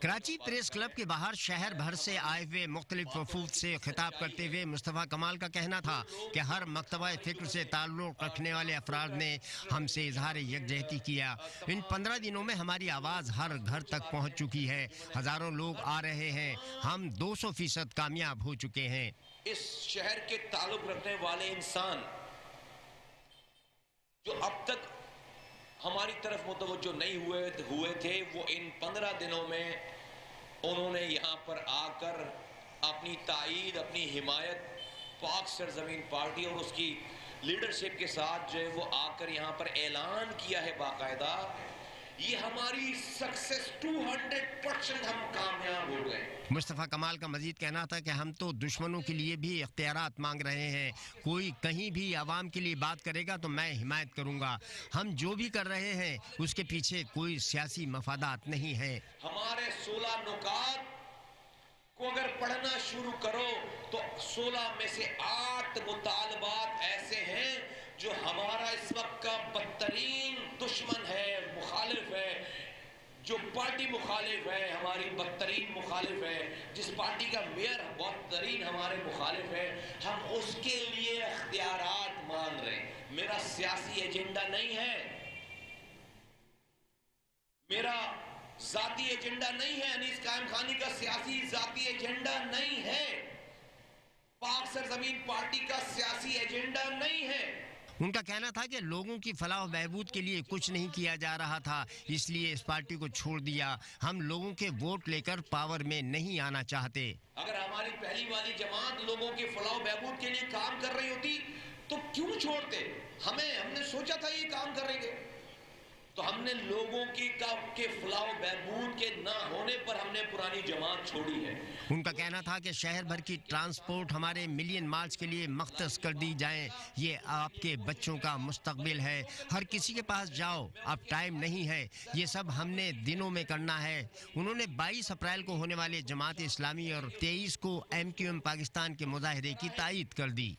Karachi press club کے باہر شہر بھر سے آئے ہوئے مختلف وفود سے خطاب کرتے ہوئے مصطفیٰ کمال کا کہنا تھا کہ ہر مکتبہ فکر سے تعلق رکھنے والے افراد نے ہم سے اظہار یکجہتی کیا۔ ان پندرہ دنوں میں ہماری آواز ہر گھر تک پہنچ چکی ہے۔ ہزاروں لوگ آ رہے ہیں۔ ہم دو سو فیصد کامیاب ہو چکے ہیں۔ اس شہر کے تعلق رکھنے والے انسان جو اب تک ہماری طرف متوجہ نہیں ہوئے ہوئے تھے، وہ ان پندرہ دنوں میں انہوں نے یہاں پر آ کر اپنی تائید، اپنی حمایت پاک سرزمین پارٹی اور اس کی لیڈرشپ کے ساتھ جو ہے وہ آ کر یہاں پر اعلان کیا ہے باقاعدہ یہ ہماری سکسس ٹو ہنڈریڈ پرسنٹ ہم کامیاب ہو گئے۔ مصطفیٰ کمال کا مزید کہنا تھا کہ ہم تو دشمنوں کے لیے بھی اختیارات مانگ رہے ہیں۔ کوئی کہیں بھی عوام کے لیے بات کرے گا تو میں حمایت کروں گا۔ ہم جو بھی کر رہے ہیں اس کے پیچھے کوئی سیاسی مفادات نہیں ہے ہمارے سولہ نکات کو اگر پڑھنا شروع کرو تو سولہ میں سے آٹھ مطالبات ایسے ہیں جو ہمارا اس وقت کا بدترین دشمن جو پارٹی مخالف ہے، ہماری بدترین مخالف ہے، جس پارٹی کا میئر بدترین ہمارے مخالف ہے، ہم اس کے لیے اختیارات مان رہے ہیں۔ میرا سیاسی ایجنڈا نہیں ہے۔ میرا ذاتی ایجنڈا نہیں ہے، انیس قائم خانی کا سیاسی ذاتی ایجنڈا نہیں ہے۔ پاک سرزمین پارٹی کا سیاسی ایجنڈا نہیں ہے۔ ان کا کہنا تھا کہ لوگوں کی فلاح و بہبود کے لیے کچھ نہیں کیا جا رہا تھا، اس لیے اس پارٹی کو چھوڑ دیا۔ ہم لوگوں کے ووٹ لے کر پاور میں نہیں آنا چاہتے۔ اگر ہماری پہلی والی جماعت لوگوں کی فلاح و بہبود کے لیے کام کر رہی ہوتی تو کیوں چھوڑتے؟ ہمیں، ہم نے سوچا تھا یہ کام کر رہے گے۔ نے لوگوں کی کے فلاح بہبود کے نہ ہونے پر ہم نے پرانی جماعت چھوڑی ہے۔ ان کا کہنا تھا کہ شہر بھر کی ٹرانسپورٹ ہمارے ملین مارچ کے لیے مختص کر دی جائیں یہ آپ کے بچوں کا مستقبل ہے۔ ہر کسی کے پاس جاؤ، اب ٹائم نہیں ہے۔ یہ سب ہم نے دنوں میں کرنا ہے۔ انہوں نے بائیس اپریل کو ہونے والے جماعت اسلامی اور تیئیس کو ایم کیو ایم پاکستان کے مظاہرے کی تائید کر دی۔